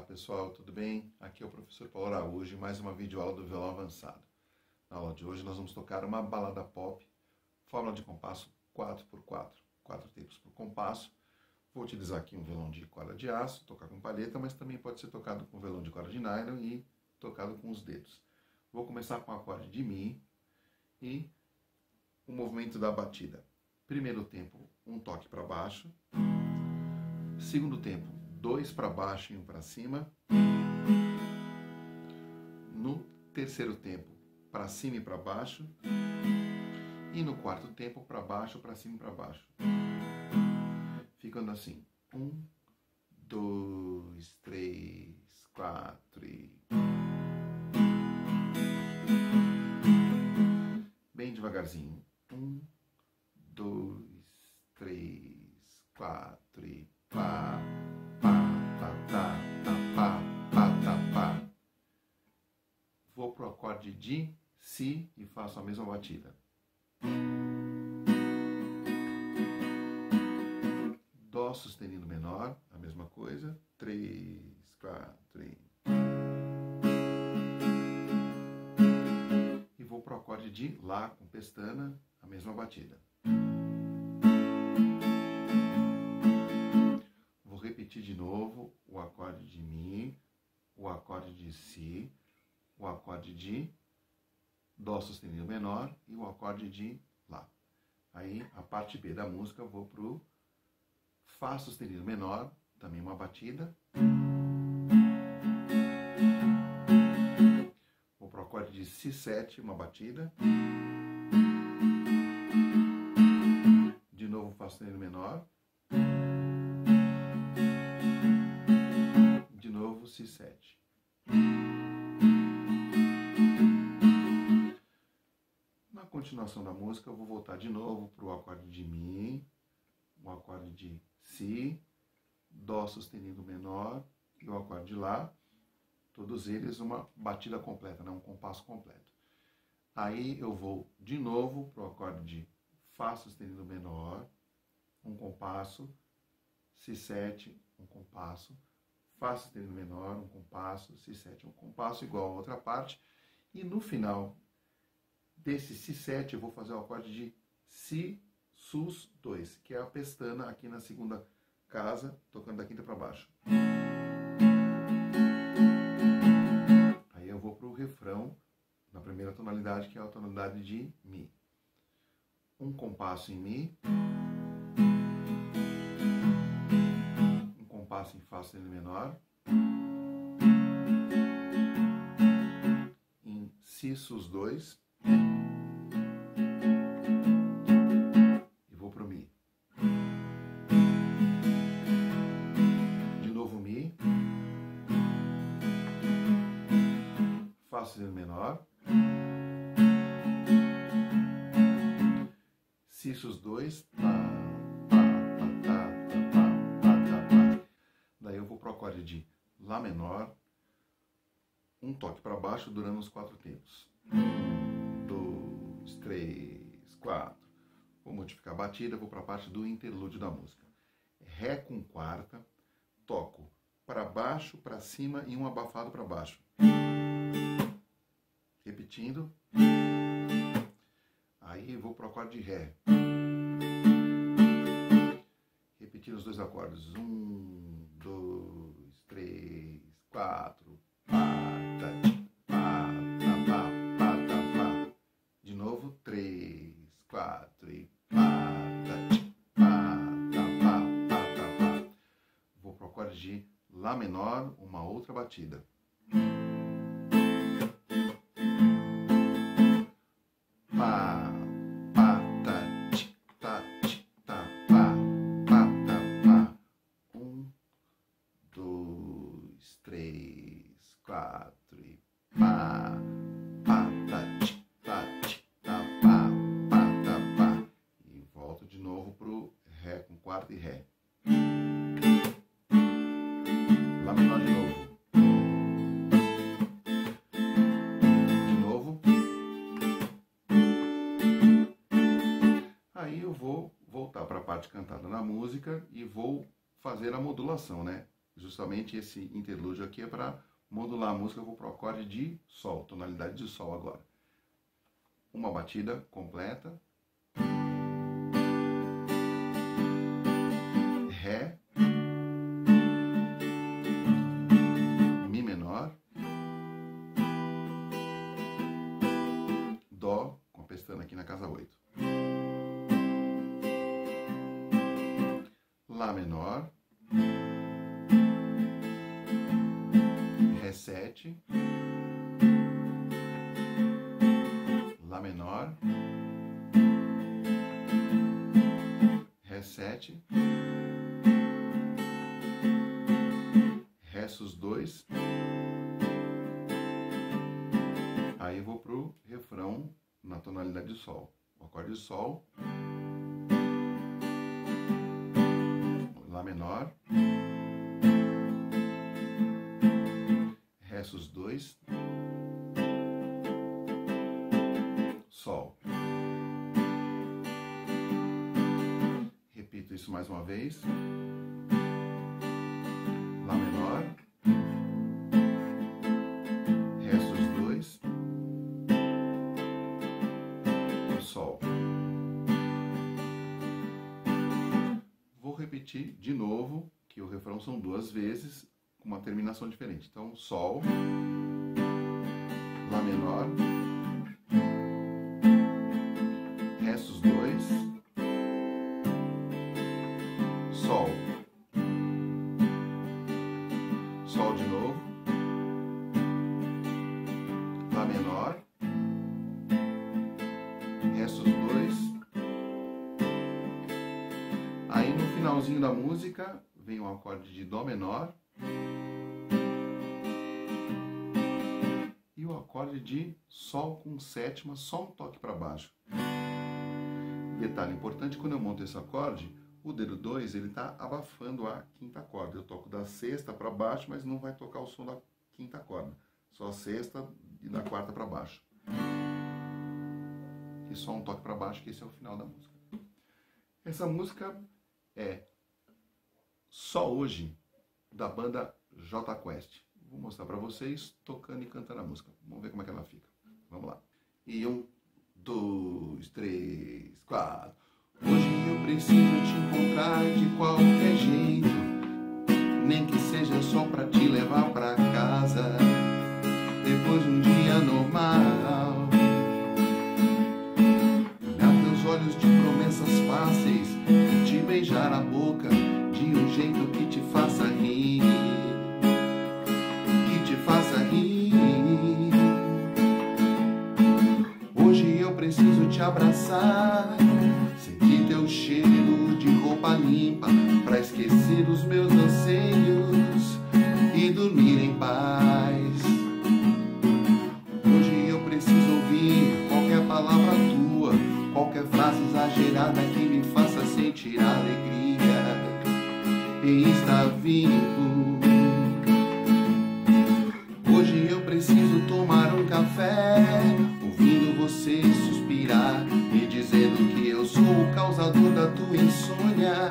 Olá pessoal, tudo bem? Aqui é o professor Paulo Araújo e mais uma videoaula do violão avançado. Na aula de hoje nós vamos tocar uma balada pop, fórmula de compasso 4x4, quatro tempos por compasso. Vou utilizar aqui um violão de corda de aço, tocar com palheta, mas também pode ser tocado com violão de corda de nylon e tocado com os dedos. Vou começar com o acorde de Mi e o movimento da batida. Primeiro tempo, um toque para baixo. Segundo tempo, dois para baixo e um para cima. No terceiro tempo, para cima e para baixo. E no quarto tempo, para baixo, para cima e para baixo. Ficando assim. Um, dois, três, quatro e. Bem devagarzinho. Um, dois, três, quatro e pá. Vou para o acorde de Si e faço a mesma batida. Dó sustenido menor, a mesma coisa. Três, quatro e... E vou para o acorde de Lá com pestana, a mesma batida. Vou repetir de novo o acorde de Mi, o acorde de Si, o acorde de Dó sustenido menor e o acorde de Lá. Aí, a parte B da música, eu vou para o Fá sustenido menor, também uma batida. Vou para o acorde de Si7, uma batida. De novo, Fá sustenido menor. De novo, Si7. Continuação da música, eu vou voltar de novo para o acorde de Mi, o acorde de Si, Dó sustenido menor e o acorde de Lá. Todos eles uma batida completa, né? um compasso completo. Aí eu vou de novo para o acorde de Fá sustenido menor, um compasso, Si7, um compasso, Fá sustenido menor, um compasso, Si7, um compasso igual a outra parte. E no final desse Si7 eu vou fazer o acorde de Si, Sus 2, que é a pestana aqui na segunda casa, tocando da quinta para baixo. Aí eu vou para o refrão, na primeira tonalidade, que é a tonalidade de Mi. Um compasso em Mi. Um compasso em Fá sustenido menor. Em Si, Sus 2 Fá sustenido menor. Si sus dois. Daí eu vou para o acorde de Lá menor. Um toque para baixo durando os quatro tempos. Um, dois, três, quatro. Vou modificar a batida, vou para a parte do interlúdio da música. Ré com quarta, toco para baixo, para cima e um abafado para baixo. Repetindo. Aí vou para o acorde de Ré. Repetindo os dois acordes. Um, dois, três, quatro, Lá menor, uma outra batida. Quatro e pá, pá, tá, tch, tá, tch, tá, pá, pá, tá, pá. E volto de novo pro Ré com quarto e Ré. vou voltar para a parte cantada na música e vou fazer a modulação, né? Justamente esse interlúdio aqui é para modular a música, para o acorde de Sol, tonalidade de Sol agora. Uma batida completa. Ré. Mi menor. Dó, com a pestana aqui na casa 8. Lá menor. 7. Ré sus 2. Aí eu vou pro refrão na tonalidade de Sol. O acorde de Sol. Lá menor. Ré sus 2. Isso mais uma vez. Lá menor. Ré sus 2. Sol. Vou repetir de novo, que o refrão são duas vezes, com uma terminação diferente. Então, Sol, Lá menor, finalzinho da música vem um acorde de Dó menor e o acorde de Sol com sétima, só um toque para baixo. Detalhe importante, quando eu monto esse acorde, o dedo 2 ele está abafando a quinta corda. Eu toco da sexta para baixo, mas não vai tocar o som da quinta corda. Só a sexta e da quarta para baixo. E só um toque para baixo, que esse é o final da música. Essa música é Só Hoje, da banda J Quest. Vou mostrar para vocês tocando e cantando a música. Vamos ver como é que ela fica. Vamos lá. E um, dois, três, quatro. Hoje eu preciso te encontrar de qualquer jeito, nem que seja só pra te levar pra casa. Te abraçar, sentir teu cheiro de roupa limpa, pra esquecer os meus anseios e dormir em paz. Hoje eu preciso ouvir qualquer palavra tua, qualquer frase exagerada que me faça sentir alegria em estar vivo. Hoje eu preciso tomar um café, você suspirar e dizendo que eu sou o causador da tua insônia,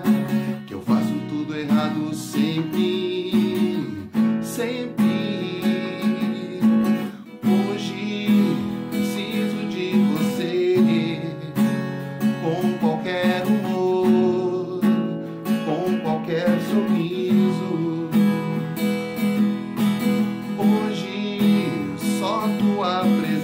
que eu faço tudo errado sempre, sempre. Hoje preciso de você com qualquer humor, com qualquer sorriso. Hoje só tua presença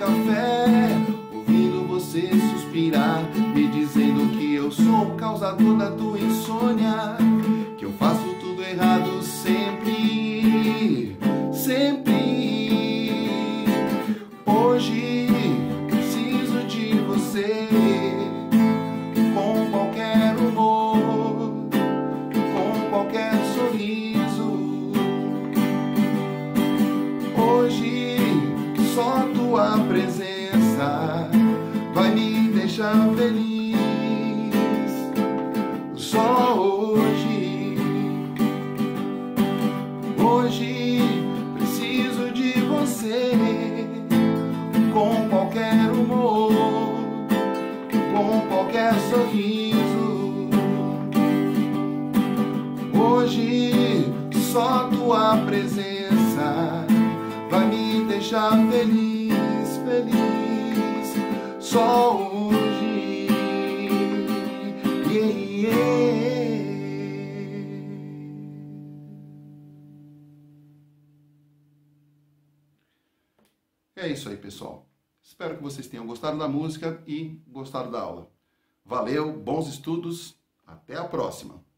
café, ouvindo você suspirar, me dizendo que eu sou o causador da tua insônia, isso aí, pessoal. Espero que vocês tenham gostado da música e gostado da aula. Valeu, bons estudos, até a próxima!